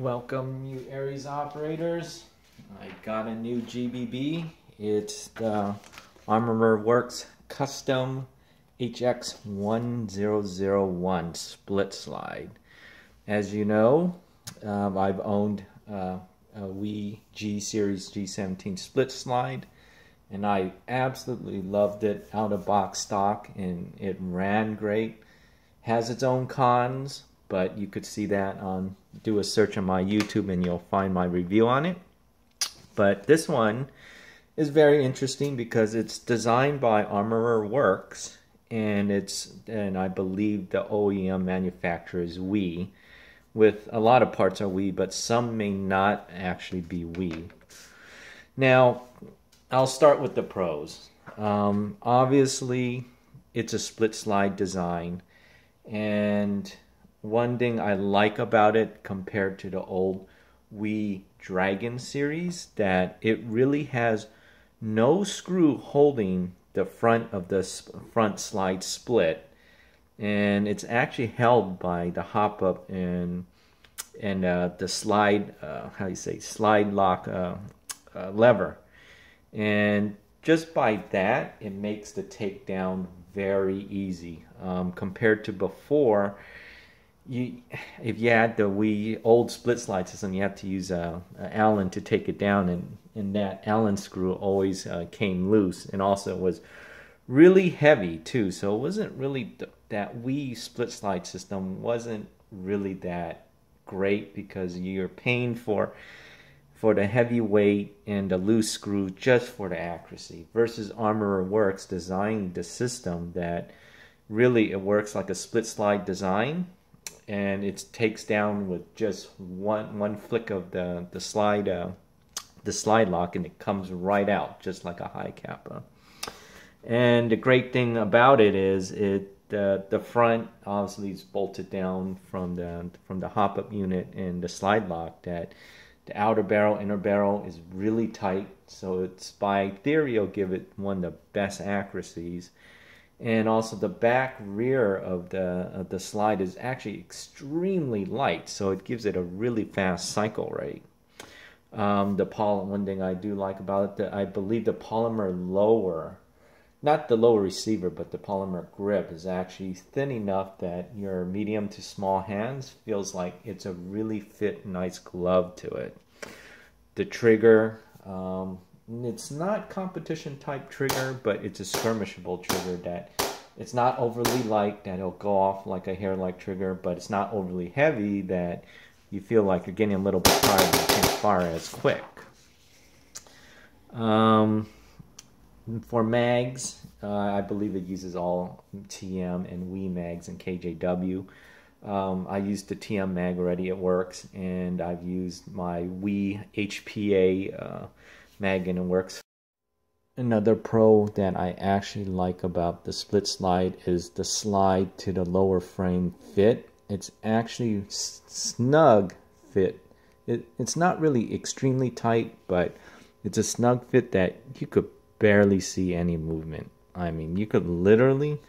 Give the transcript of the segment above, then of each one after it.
Welcome, you ARES operators. I got a new GBB. It's the Armorer Works Custom HX1001 split slide. As you know, um, I've owned uh, a WE G Series G17 split slide and I absolutely loved it out of box stock and it ran great. Has its own cons, but you could see that on do a search on my YouTube and you'll find my review on it. But this one is very interesting because it's designed by Armorer Works and it's and I believe the OEM manufacturer is WE with a lot of parts are WE but some may not actually be WE. Now I'll start with the pros. Um, obviously it's a split slide design and one thing I like about it compared to the old WE Dragon series that it really has no screw holding the front of the front slide split. And it's actually held by the hop up and and uh, the slide uh, how do you say slide lock uh, uh lever. And just by that it makes the takedown very easy. Um, compared to before you if you had the WE old split slide system, you have to use a, a Allen to take it down, and and that Allen screw always uh, came loose, and also was really heavy too. So it wasn't really th- that WE split slide system wasn't really that great because you're paying for for the heavy weight and the loose screw just for the accuracy versus Armorer Works designed the system that really it works like a split slide design and it takes down with just one one flick of the the slide uh, the slide lock and it comes right out just like a Hi-Capa. And the great thing about it is it the the front obviously is bolted down from the from the hop up unit and the slide lock that the outer barrel inner barrel is really tight. So it's by theory it'll give it one of the best accuracies and also the back rear of the of the slide is actually extremely light so it gives it a really fast cycle rate um, the poly one thing I do like about it that I believe the polymer lower not the lower receiver but the polymer grip is actually thin enough that your medium to small hands feels like it's a really fit nice glove to it. The trigger um, it's not competition type trigger, but it's a skirmishable trigger that it's not overly light that it'll go off like a hair like trigger, but it's not overly heavy that you feel like you're getting a little bit tired and can't fire as quick. Um, for mags, uh, I believe it uses all TM and WE mags and KJW. Um, I used the TM mag already, it works, and I've used my WE HPA uh, And works. Another pro that I actually like about the split slide is the slide to the lower frame fit. It's actually snug fit. It, it's not really extremely tight, but it's a snug fit that you could barely see any movement. I mean, you could literally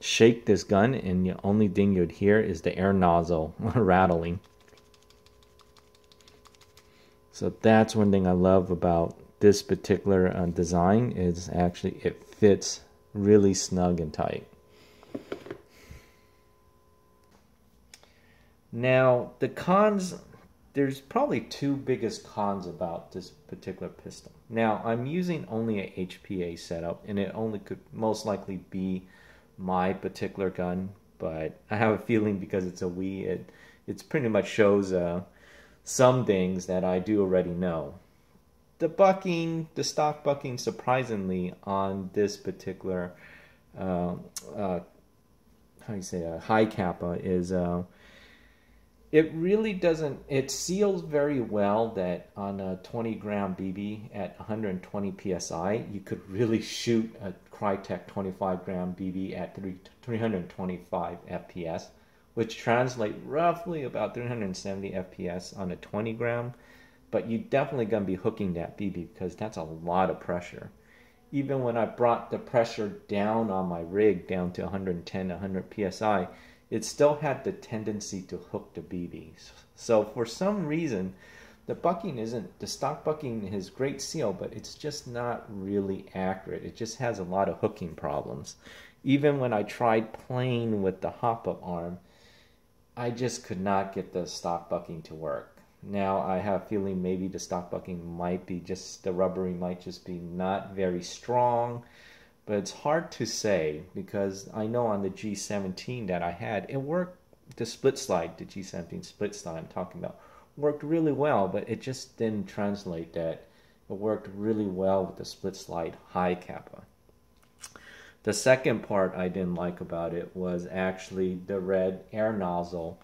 shake this gun and the only thing you'd hear is the air nozzle rattling. So that's one thing I love about this particular uh, design is actually it fits really snug and tight. Now the cons, there's probably two biggest cons about this particular pistol. Now I'm using only a HPA setup and it only could most likely be my particular gun, but I have a feeling because it's a WE, it it's pretty much shows uh, some things that I do already know the bucking, the stock bucking, surprisingly on this particular, uh, uh, how do you say, Hi-Capa is, uh, it really doesn't, it seals very well that on a 20 gram BB at 120 psi, you could really shoot a Krytac 25 gram BB at 325 FPS, which translate roughly about 370 FPS on a 20 gram but you definitely going to be hooking that BB because that's a lot of pressure. Even when I brought the pressure down on my rig down to 110, 100 psi, it still had the tendency to hook the BB. So for some reason, the bucking isn't the stock bucking is great seal, but it's just not really accurate. It just has a lot of hooking problems. Even when I tried playing with the hop up arm, I just could not get the stock bucking to work. Now I have a feeling maybe the stock bucking might be just the rubbery might just be not very strong but it's hard to say because I know on the G17 that I had, it worked, the split slide, the G17 split slide I'm talking about, worked really well, but it just didn't translate that it worked really well with the split slide Hi-Capa. The second part I didn't like about it was actually the red air nozzle.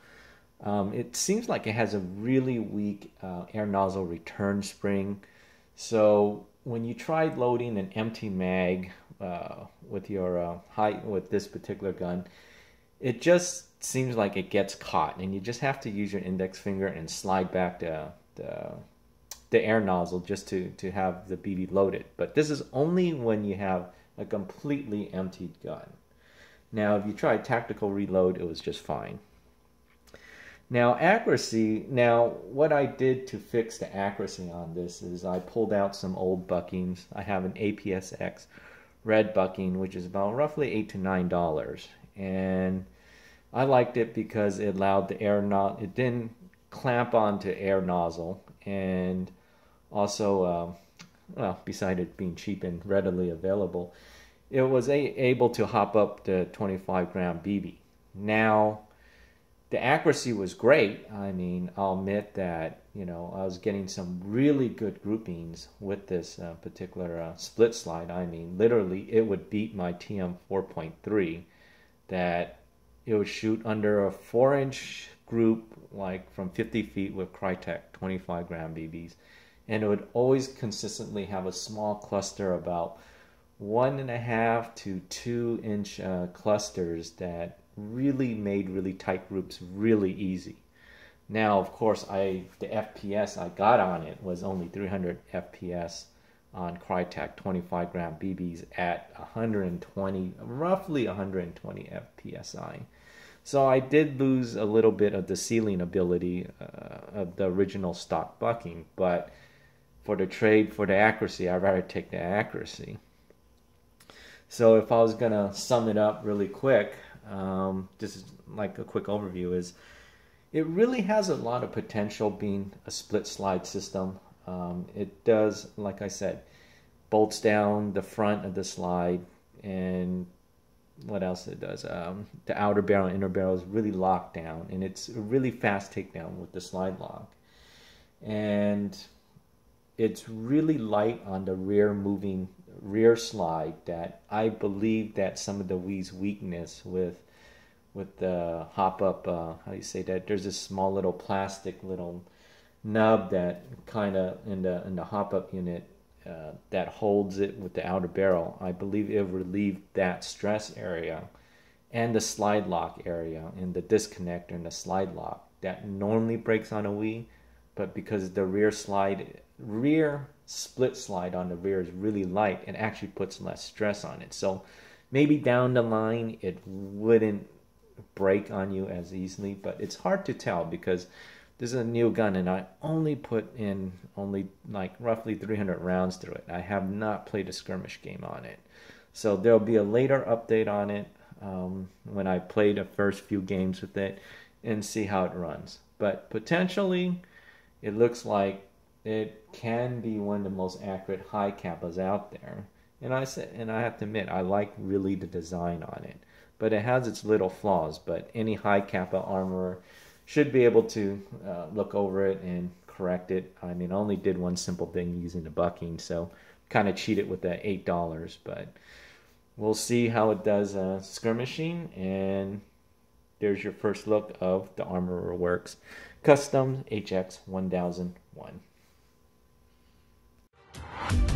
Um, it seems like it has a really weak uh, air nozzle return spring. So when you tried loading an empty mag uh, with your uh, height with this particular gun, it just seems like it gets caught, and you just have to use your index finger and slide back the the, the air nozzle just to to have the BB loaded. But this is only when you have a completely emptied gun. Now, if you try tactical reload, it was just fine. Now, accuracy, now what I did to fix the accuracy on this is I pulled out some old buckings. I have an APSX red bucking, which is about roughly eight to nine dollars. And I liked it because it allowed the air not it didn't clamp onto air nozzle and also uh, well beside it being cheap and readily available it was able to hop up to 25 gram bb now the accuracy was great. I mean, I'll admit that you know I was getting some really good groupings with this uh, particular uh, split slide. I mean, literally, it would beat my TM 4.3. That it would shoot under a four-inch group, like from 50 feet with Krytac 25 gram BBs, and it would always consistently have a small cluster about one and a half to two inch uh, clusters that really made really tight groups really easy. Now, of course, I the FPS I got on it was only 300 FPS on Krytac 25 gram BBs at 120, roughly 120 FPSI. So I did lose a little bit of the sealing ability uh, of the original stock bucking, but for the trade for the accuracy, I'd rather take the accuracy. So if I was gonna sum it up really quick, um, is like a quick overview, is it really has a lot of potential being a split slide system. Um, it does, like I said, bolts down the front of the slide and what else it does? Um, the outer barrel, and inner barrel is really locked down, and it's a really fast takedown with the slide lock. And it's really light on the rear moving rear slide that I believe that some of the WE's weakness with with the hop up uh, how do you say that? There's this small little plastic little nub that kind of in the in the hop up unit uh, that holds it with the outer barrel. I believe it relieved that stress area and the slide lock area and the disconnector and the slide lock that normally breaks on a Wii but because the rear slide rear split slide on the rear is really light and actually puts less stress on it. So maybe down the line it wouldn't break on you as easily, but it's hard to tell because this is a new gun and I only put in only like roughly 300 rounds through it. I have not played a skirmish game on it. So there'll be a later update on it um, when I play the first few games with it and see how it runs. But potentially, it looks like it can be one of the most accurate Hi-Capas out there. And I said, and I have to admit, I like really the design on it, but it has its little flaws. But any Hi-Capa armorer should be able to uh, look over it and correct it. I mean, I only did one simple thing using the bucking, so kind of cheated with that eight dollars. But we'll see how it does uh, skirmishing, and there's your first look of the Armorer Works Custom HX 1001. Bye.